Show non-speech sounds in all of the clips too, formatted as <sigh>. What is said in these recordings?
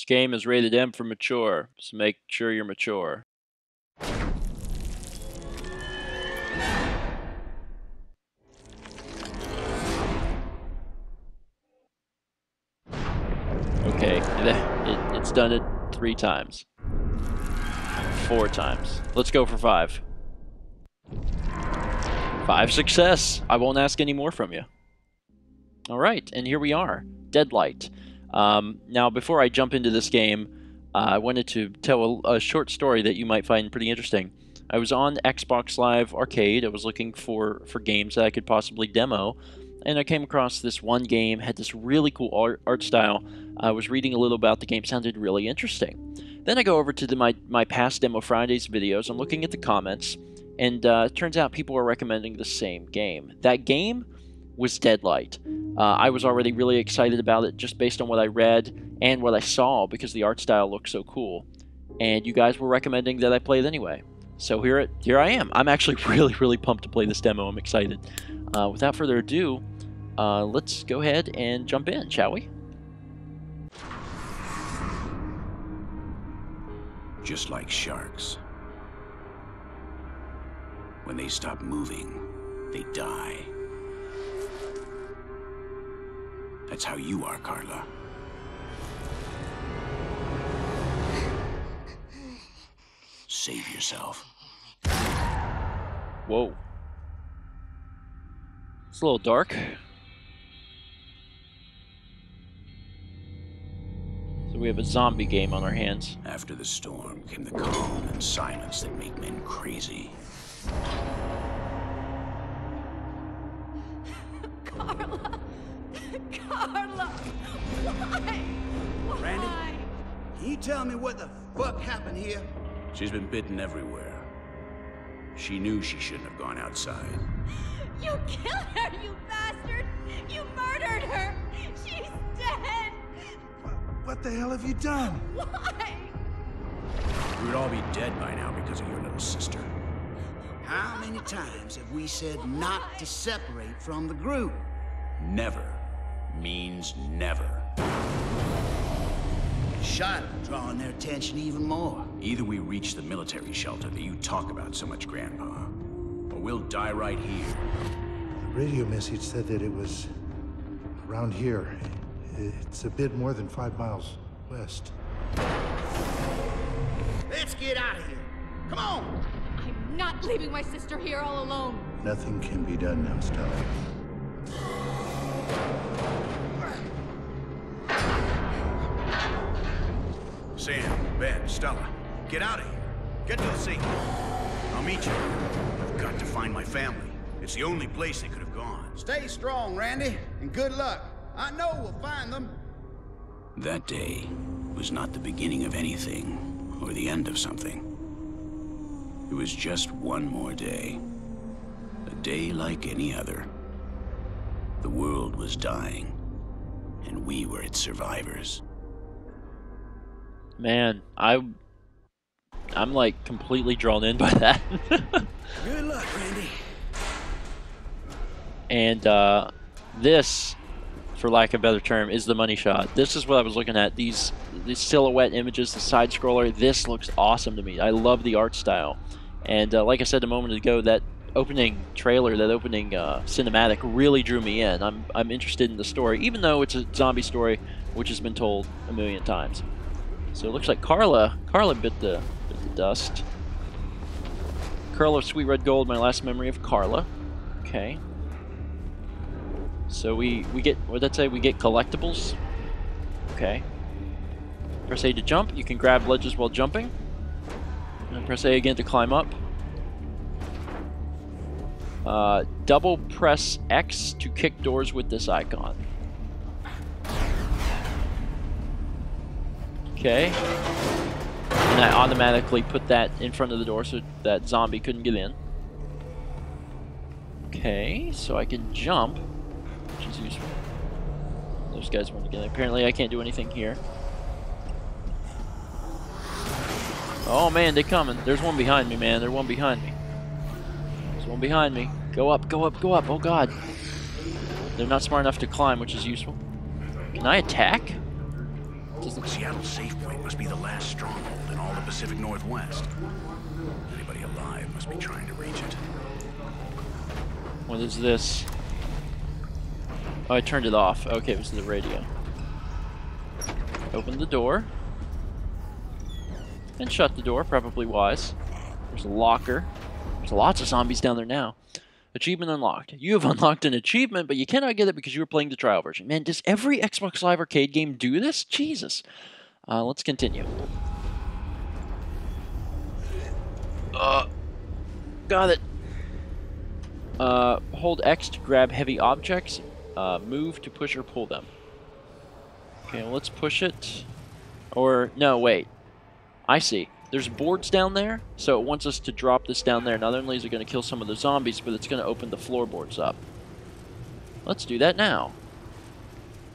This game is rated M for mature, so make sure you're mature. Okay, it, it's done it three times. Four times. Let's go for five. Five success. I won't ask any more from you. All right, and here we are, Deadlight. Um, now, before I jump into this game, uh, I wanted to tell a, a, short story that you might find pretty interesting. I was on Xbox Live Arcade. I was looking for, for games that I could possibly demo, and I came across this one game, had this really cool art, art style. I was reading a little about the game, sounded really interesting. Then I go over to the, my, my past Demo Fridays videos. I'm looking at the comments, and uh, it turns out people are recommending the same game. That game was Deadlight. Uh, I was already really excited about it just based on what I read and what I saw because the art style looked so cool. And you guys were recommending that I play it anyway. So here, it, here I am. I'm actually <laughs> really, really pumped to play this demo. I'm excited. Uh, without further ado, uh, let's go ahead and jump in, shall we? Just like sharks. When they stop moving, they die. That's how you are, Carla. Save yourself. Whoa. It's a little dark. So we have a zombie game on our hands. After the storm came the calm and silence that make men crazy. Carla! Carla! Why? Why? Randy? Can you tell me what the fuck happened here? She's been bitten everywhere. She knew she shouldn't have gone outside. You killed her, you bastard! You murdered her! She's dead! What the hell have you done? Why? We would all be dead by now because of your little sister. How many times have we said not to separate from the group? Never means never. Charlotte drawing their attention even more. Either we reach the military shelter that you talk about so much, Grandpa, or we'll die right here. The radio message said that it was around here. It's a bit more than five miles west. Let's get out of here. Come on! I'm not leaving my sister here all alone. Nothing can be done now, Stella. Sam, Ben, Stella, get out of here. Get to the sea. I'll meet you. I've got to find my family. It's the only place they could have gone. Stay strong, Randy, and good luck. I know we'll find them. That day was not the beginning of anything, or the end of something. It was just one more day. A day like any other. The world was dying, and we were its survivors. Man, I I'm like completely drawn in by that. <laughs> Good luck, Randy. And uh, this, for lack of a better term, is the money shot. This is what I was looking at. These these silhouette images, the side scroller. This looks awesome to me. I love the art style. And uh, like I said a moment ago, that opening trailer, that opening uh, cinematic, really drew me in. I'm I'm interested in the story, even though it's a zombie story, which has been told a million times. So it looks like Carla, Carla bit the, bit the dust. Curl of Sweet Red Gold, my last memory of Carla. Okay. So we, we get, what did that say? We get collectibles. Okay. Press A to jump. You can grab ledges while jumping. And press A again to climb up. Uh, double press X to kick doors with this icon. Okay. And I automatically put that in front of the door so that zombie couldn't get in. Okay, so I can jump, which is useful. Those guys want to get in. Apparently I can't do anything here. Oh man, they're coming. There's one behind me, man. There's one behind me. There's one behind me. Go up, go up, go up. Oh god. They're not smart enough to climb, which is useful. Can I attack? Seattle Safe Point must be the last stronghold in all the Pacific Northwest. Anybody alive must be trying to reach it. What is this? Oh, I turned it off. Okay, it was the radio. Open the door. And shut the door, probably wise. There's a locker. There's lots of zombies down there now. Achievement unlocked. You have <laughs> unlocked an achievement, but you cannot get it because you were playing the trial version. Man, does every Xbox Live Arcade game do this? Jesus. Uh, let's continue. Uh, got it. Uh, hold X to grab heavy objects. Uh, move to push or pull them. Okay, let's push it. Or, no, wait. I see. There's boards down there, so it wants us to drop this down there. Not only is it going to kill some of the zombies, but it's going to open the floorboards up. Let's do that now.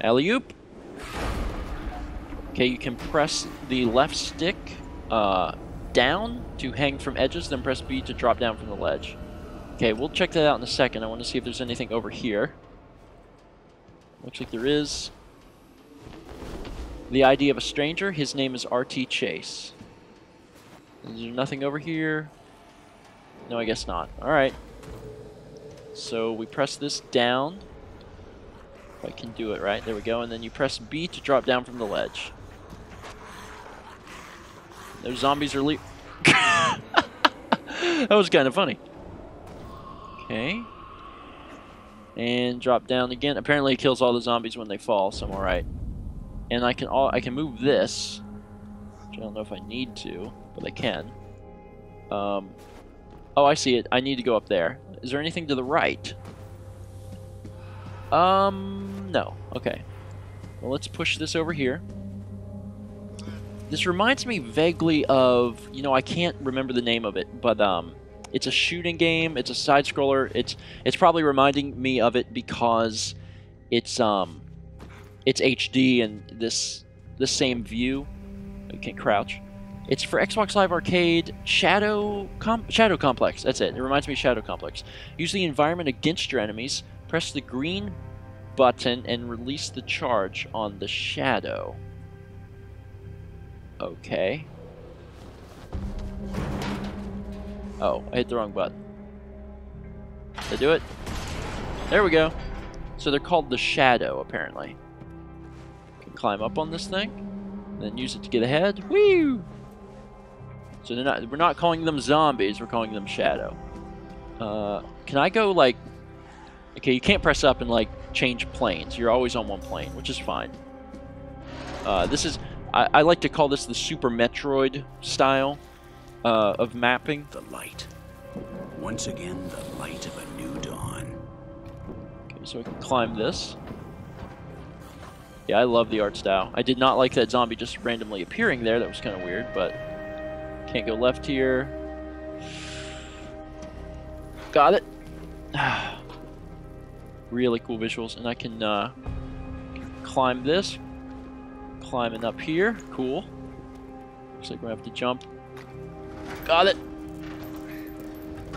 Alley-oop. Okay, you can press the left stick uh, down to hang from edges, then press B to drop down from the ledge. Okay, we'll check that out in a second. I want to see if there's anything over here. Looks like there is. The ID of a stranger. His name is R.T. Chase. Nothing over here? No, I guess not. Alright. So we press this down. If I can do it right. There we go. And then you press B to drop down from the ledge. Those zombies are le- <laughs> That was kind of funny. Okay. And drop down again. Apparently it kills all the zombies when they fall, so I'm alright. And I can all I can move this. Which I don't know if I need to but can. Um, oh, I see it. I need to go up there. Is there anything to the right? Um, no. Okay. Well, let's push this over here. This reminds me vaguely of, you know, I can't remember the name of it, but um, it's a shooting game. It's a side scroller. It's it's probably reminding me of it because it's um, it's HD and this the same view. You can't crouch. It's for Xbox Live Arcade Shadow Com Shadow Complex. That's it. It reminds me of Shadow Complex. Use the environment against your enemies. Press the green button and release the charge on the shadow. Okay. Oh, I hit the wrong button. Did I do it? There we go. So they're called the Shadow, apparently. Can climb up on this thing, then use it to get ahead. Woo! So they're not, we're not calling them zombies, we're calling them shadow. Uh, can I go, like... Okay, you can't press up and, like, change planes. You're always on one plane, which is fine. Uh, this is... I, I, like to call this the Super Metroid style uh, of mapping. The light. Once again, the light of a new dawn. Okay, so we can climb this. Yeah, I love the art style. I did not like that zombie just randomly appearing there. That was kind of weird, but can't go left here. Got it. <sighs> really cool visuals. And I can uh, climb this. Climbing up here. Cool. Looks like we have to jump. Got it.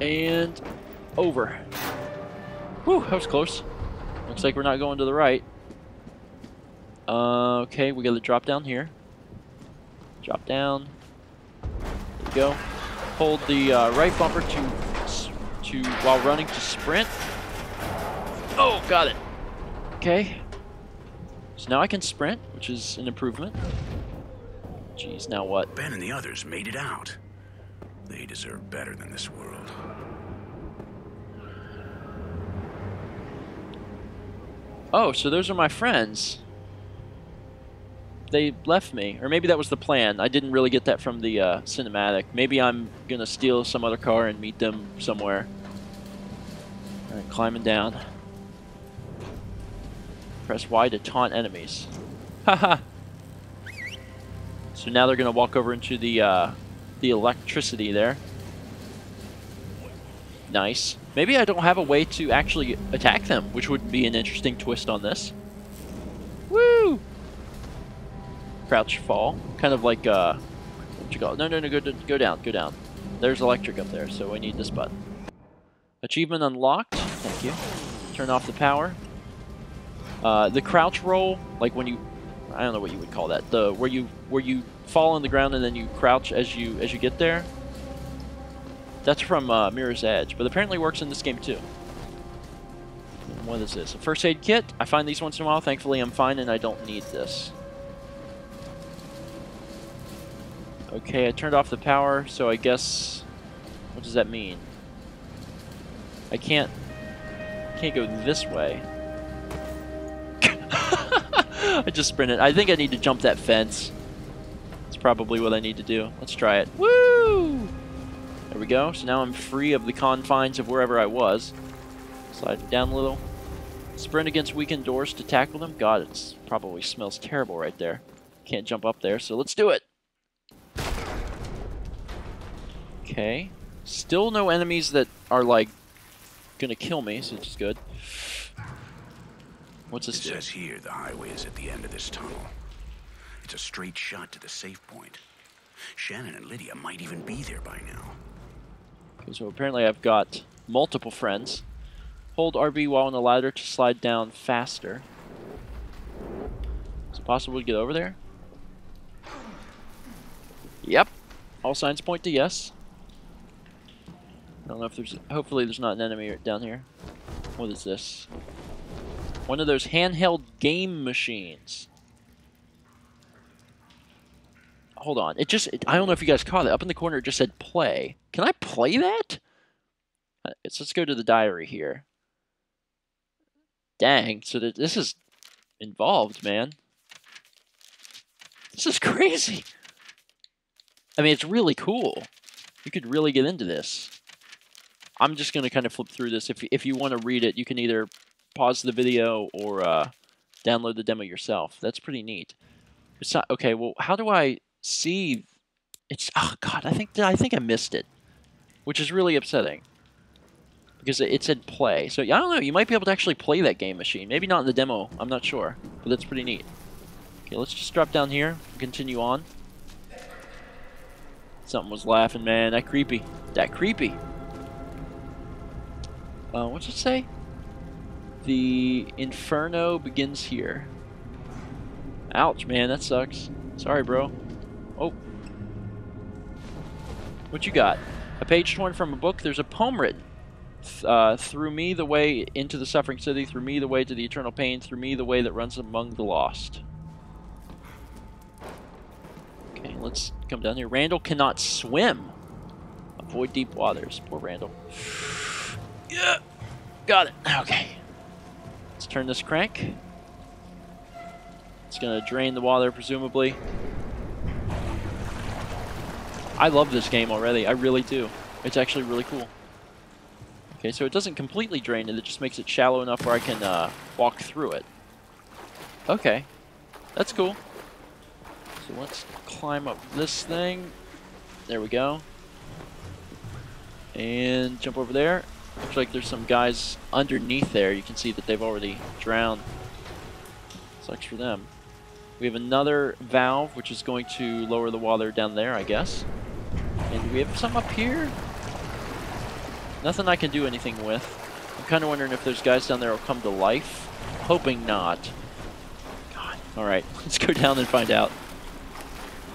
And over. Whew, that was close. Looks like we're not going to the right. Uh, okay, we got to drop down here. Drop down go. Hold the uh, right bumper to to while running to sprint. Oh, got it. Okay. So now I can sprint, which is an improvement. Jeez, now what? Ben and the others made it out. They deserve better than this world. Oh, so those are my friends they left me, or maybe that was the plan. I didn't really get that from the uh, cinematic. Maybe I'm gonna steal some other car and meet them somewhere. All right, climbing down. Press Y to taunt enemies. Haha. so now they're gonna walk over into the uh, the electricity there. Nice. Maybe I don't have a way to actually attack them, which would be an interesting twist on this. Woo! Crouch fall. Kind of like, uh, what you call it? No, no, no, go, go down, go down. There's electric up there, so we need this button. Achievement unlocked. Thank you. Turn off the power. Uh, the crouch roll, like when you I don't know what you would call that. The where you where you fall on the ground and then you crouch as you as you get there. That's from uh, Mirror's Edge, but apparently works in this game too. What is this? A first aid kit? I find these once in a while. Thankfully, I'm fine and I don't need this. Okay, I turned off the power, so I guess... What does that mean? I can't... Can't go this way. <laughs> I just sprinted. I think I need to jump that fence. That's probably what I need to do. Let's try it. Woo! There we go. So now I'm free of the confines of wherever I was. Slide down a little. Sprint against weakened doors to tackle them. God, it probably smells terrible right there. Can't jump up there, so let's do it. Okay. Still no enemies that are, like, gonna kill me, so it's good. What's this It says here the highway is at the end of this tunnel. It's a straight shot to the safe point. Shannon and Lydia might even be there by now. Okay, so apparently I've got multiple friends. Hold RB while on the ladder to slide down faster. Is it possible to get over there? Yep. All signs point to yes. I don't know if there's... Hopefully there's not an enemy down here. What is this? One of those handheld game machines. Hold on. It just... It, I don't know if you guys caught it. Up in the corner it just said play. Can I play that? Uh, so let's go to the diary here. Dang. So th this is involved, man. This is <laughs> crazy. I mean, it's really cool. You could really get into this. I'm just going to kind of flip through this. If, if you want to read it, you can either pause the video or uh, download the demo yourself. That's pretty neat. It's not okay. Well, how do I see? It's oh god. I think I think I missed it, which is really upsetting because it said play. So I don't know. You might be able to actually play that game machine. Maybe not in the demo. I'm not sure, but that's pretty neat. Okay, let's just drop down here and continue on. Something was laughing, man. That creepy. That creepy. Uh, what's it say? The inferno begins here. Ouch, man, that sucks. Sorry, bro. Oh. What you got? A page torn from a book. There's a poem written. Uh, through me the way into the suffering city, through me the way to the eternal pain, through me the way that runs among the lost. Okay, let's come down here. Randall cannot swim. Avoid deep waters. Poor Randall. Yeah. Got it. Okay. Let's turn this crank. It's going to drain the water, presumably. I love this game already. I really do. It's actually really cool. Okay, so it doesn't completely drain it. It just makes it shallow enough where I can uh, walk through it. Okay. That's cool. So let's climb up this thing. There we go. And jump over there. Looks like there's some guys underneath there. You can see that they've already drowned. Sucks for them. We have another valve, which is going to lower the water down there, I guess. And we have some up here? Nothing I can do anything with. I'm kind of wondering if those guys down there will come to life. Hoping not. God. Alright, <laughs> let's go down and find out.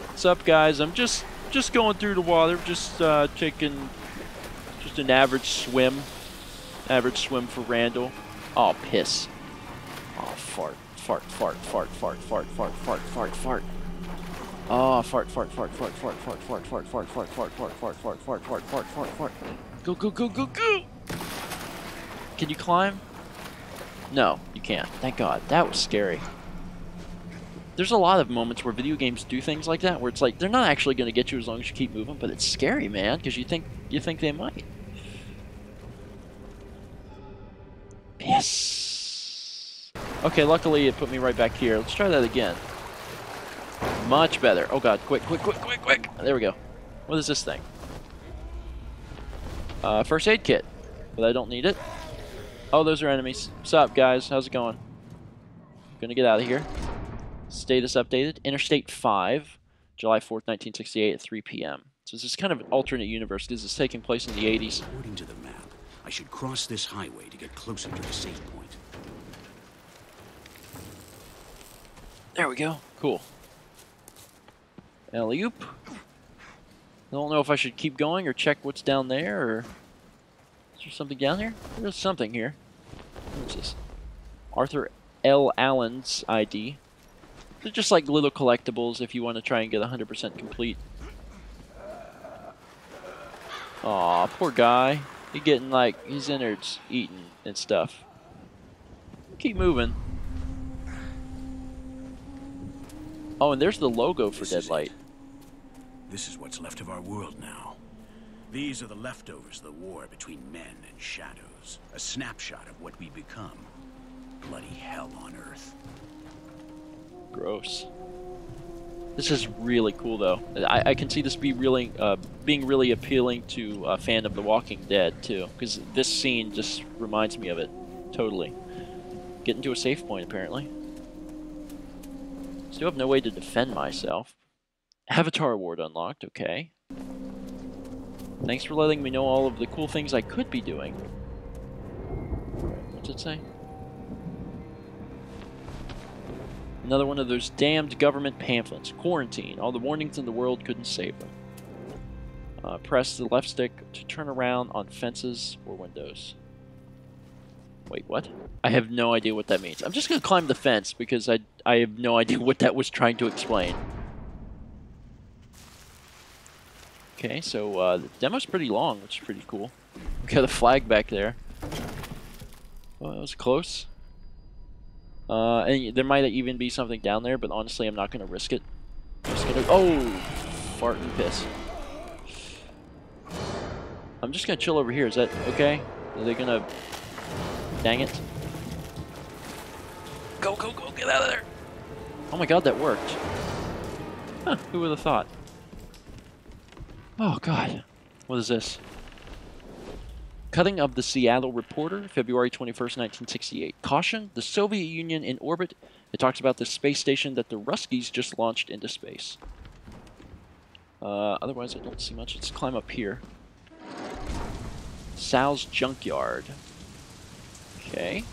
What's up, guys? I'm just just going through the water, just uh, taking just an average swim. Average swim for Randall. Oh, piss. Oh, fart. Fart, fart, fart, fart, fart, fart, fart, fart, fart. Oh, fart, fart, fart, fart, fart, fart, fart, fart, fart, fart, fart, fart, fart, fart, fart, fart, fart, fart, fart. Go, go, go, go, go! Can you climb? No, you can't. Thank God. That was scary. There's a lot of moments where video games do things like that, where it's like they're not actually going to get you as long as you keep moving, but it's scary, man, because you think you think they might. Yes. Okay, luckily it put me right back here. Let's try that again. Much better. Oh god, quick, quick, quick, quick, quick. There we go. What is this thing? Uh, first aid kit, but I don't need it. Oh, those are enemies. What's up, guys? How's it going? Gonna get out of here. Status updated. Interstate 5, July 4th, 1968 at 3 p.m. So this is kind of an alternate universe because it's taking place in the 80s. According to the map, I should cross this highway to get closer to the safe point. There we go. Cool. Alley-oop. I don't know if I should keep going or check what's down there, or... Is there something down here? There's something here. What's this? Arthur L. Allen's ID. They're just like little collectibles if you want to try and get 100% complete. Aw, poor guy. He's getting like his innards eaten and stuff. Keep moving. Oh, and there's the logo for This is Deadlight. This is what's left of our world now. These are the leftovers of the war between men and shadows. A snapshot of what we become. Bloody hell on Earth. Gross. This is really cool, though. I, I can see this be really, uh, being really appealing to a fan of The Walking Dead too, because this scene just reminds me of it, totally. Getting to a safe point, apparently. Still have no way to defend myself. Avatar Award unlocked. Okay. Thanks for letting me know all of the cool things I could be doing. What's it say? Another one of those damned government pamphlets. Quarantine. All the warnings in the world couldn't save them. Uh, press the left stick to turn around on fences or windows. Wait, what? I have no idea what that means. I'm just going to climb the fence because I, I have no idea what that was trying to explain. Okay, so uh, the demo's pretty long, which is pretty cool. We got a flag back there. Well, that was close. Uh, and there might even be something down there, but honestly, I'm not going to risk it. Just gonna. Oh, fart and piss. I'm just gonna chill over here. Is that okay? Are they gonna? Dang it! Go, go, go! Get out of there! Oh my God, that worked. Huh? Who would have thought? Oh God, what is this? Cutting of the Seattle Reporter, February 21st, 1968. Caution, the Soviet Union in orbit. It talks about the space station that the Ruskies just launched into space. Uh, otherwise, I don't see much. Let's climb up here. Sal's Junkyard. Okay.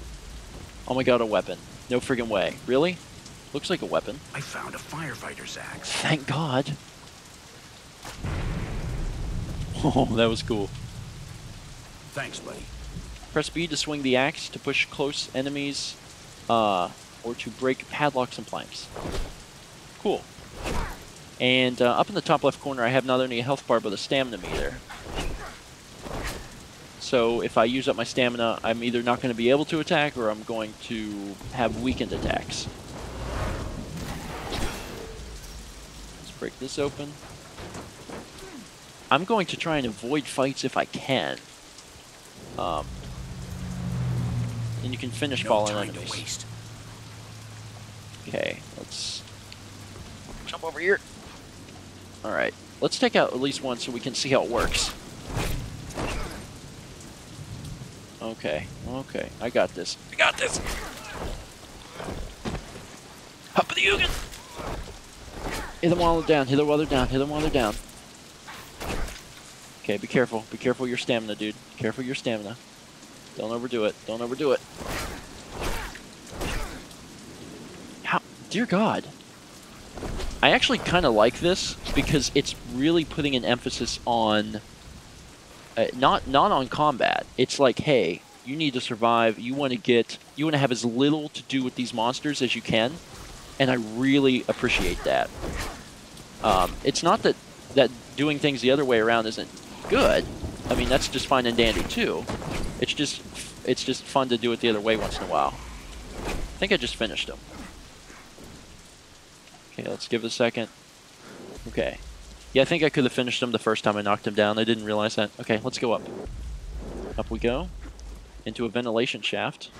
Oh my god, a weapon. No friggin' way. Really? Looks like a weapon. I found a firefighter's axe. Thank god. <laughs> Oh, that was cool. Thanks, buddy. Press B to swing the axe to push close enemies, uh, or to break padlocks and planks. Cool. And uh, up in the top left corner, I have not only a health bar, but a stamina meter. So if I use up my stamina, I'm either not going to be able to attack, or I'm going to have weakened attacks. Let's break this open. I'm going to try and avoid fights if I can. Um, and you can finish No fallen enemies. waste. Okay, let's jump over here. All right, let's take out at least one so we can see how it works. Okay, okay, I got this. I got this. Up the Yugen. Hit them while they're down. Hit them while they're down. Hit them while they're down. Okay, be careful. Be careful your stamina, dude. Careful your stamina. Don't overdo it. Don't overdo it. How? Dear God. I actually kind of like this because it's really putting an emphasis on uh, not not on combat. It's like, hey, you need to survive. You want to get, you want to have as little to do with these monsters as you can, and I really appreciate that. Um, it's not that that doing things the other way around isn't good. I mean, that's just fine and dandy too. It's just it's just fun to do it the other way once in a while. I think I just finished him. Okay, let's give it a second. Okay. Yeah, I think I could have finished him the first time I knocked him down. I didn't realize that. Okay, let's go up. Up we go. Into a ventilation shaft.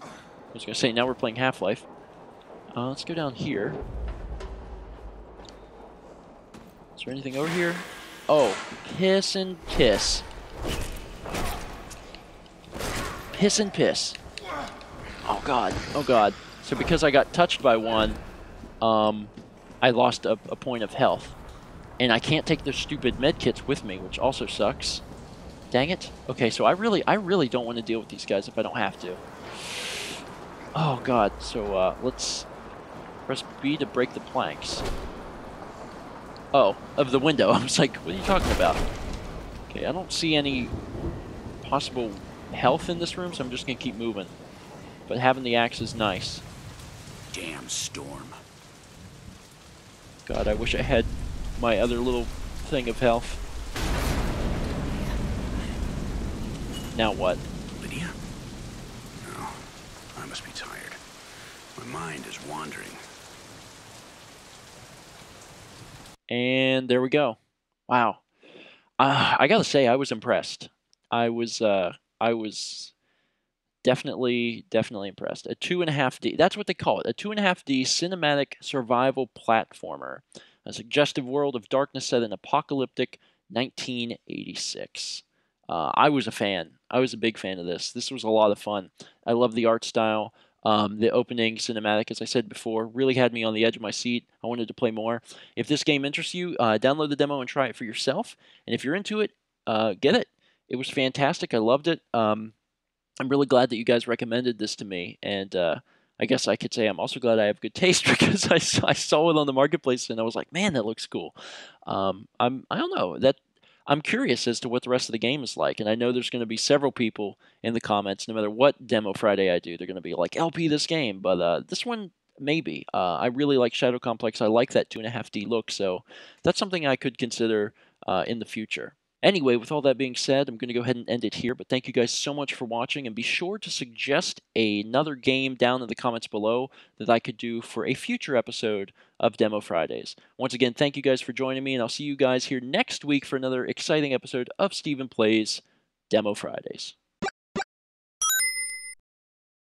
I was going to say, now we're playing Half-Life. Uh, let's go down here. Is there anything over here? Oh, piss and piss. Piss and piss. Oh god, oh god. So because I got touched by one, um, I lost a, a point of health. And I can't take their stupid med kits with me, which also sucks. Dang it. Okay, so I really, I really don't want to deal with these guys if I don't have to. Oh god, so uh, let's Press B to break the planks. Oh, of the window. <laughs> I was like, what are you talking about? Okay, I don't see any possible health in this room, so I'm just going to keep moving. But having the axe is nice. Damn storm. God, I wish I had my other little thing of health. Now what? Lydia? No, I must be tired. My mind is wandering. And there we go. Wow. Uh, I gotta say, I was impressed. I was, uh, I was definitely, definitely impressed. A two and a half D. That's what they call it. A two and a half D cinematic survival platformer. A suggestive world of darkness set in apocalyptic 1986. Uh, I was a fan. I was a big fan of this. This was a lot of fun. I love the art style. Um, the opening cinematic, as I said before, really had me on the edge of my seat. I wanted to play more. If this game interests you, uh, download the demo and try it for yourself. And if you're into it, uh, get it. It was fantastic. I loved it. Um, I'm really glad that you guys recommended this to me. And uh, I guess I could say I'm also glad I have good <laughs> taste <laughs> because I, I saw it on the marketplace and I was like, man, that looks cool. Um, I'm I don't know that I'm curious as to what the rest of the game is like, and I know there's going to be several people in the comments, no matter what demo Friday I do, they're going to be like, LP this game, but uh, this one maybe. Uh, I really like Shadow Complex. I like that two and a half D look, so that's something I could consider uh, in the future. Anyway, with all that being said, I'm going to go ahead and end it here, but thank you guys so much for watching, and be sure to suggest another game down in the comments below that I could do for a future episode of Demo Fridays. Once again, thank you guys for joining me, and I'll see you guys here next week for another exciting episode of Stephen Plays Demo Fridays.